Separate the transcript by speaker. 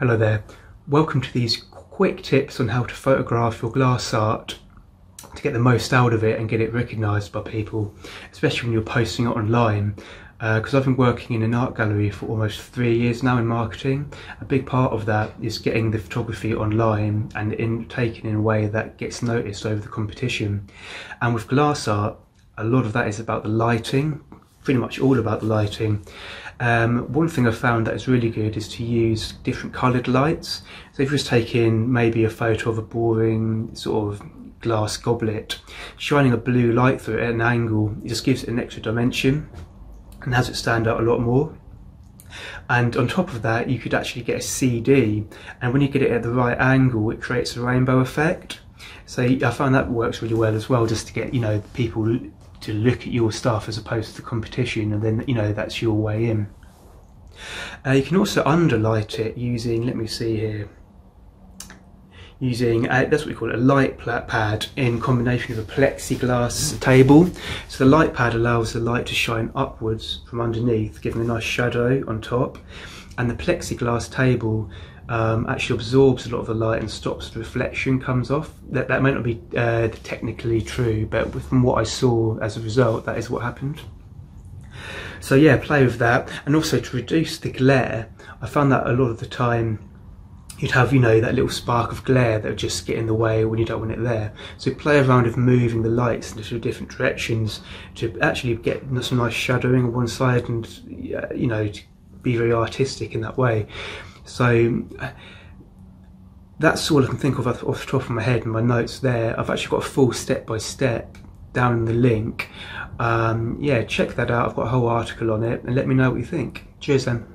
Speaker 1: Hello there. Welcome to these quick tips on how to photograph your glass art to get the most out of it and get it recognised by people, especially when you're posting it online. Because uh, I've been working in an art gallery for almost three years now in marketing. A big part of that is getting the photography online and in, taken in a way that gets noticed over the competition. And with glass art, a lot of that is about the lighting, pretty much all about the lighting. Um, one thing I've found that is really good is to use different coloured lights. So if you're just taking maybe a photo of a boring sort of glass goblet, shining a blue light through it at an angle, it just gives it an extra dimension and has it stand out a lot more. And on top of that, you could actually get a CD, and when you get it at the right angle, it creates a rainbow effect. So I found that works really well as well, just to get you know people to look at your stuff as opposed to the competition and then you know that's your way in. Uh, you can also underlight it using, let me see here, using, a, that's what we call it, a light pad in combination with a plexiglass table. So the light pad allows the light to shine upwards from underneath, giving a nice shadow on top. And the plexiglass table um, actually absorbs a lot of the light and stops the reflection comes off. That, that might not be uh, technically true, but from what I saw as a result, that is what happened. So yeah, play with that. And also to reduce the glare, I found that a lot of the time you'd have, you know, that little spark of glare that would just get in the way when you don't want it there. So play around with moving the lights into different directions to actually get some nice shadowing on one side and, you know, be very artistic in that way. So that's all I can think of off the top of my head in my notes there. I've actually got a full step by step down in the link. Um, yeah, check that out. I've got a whole article on it and let me know what you think. Cheers then.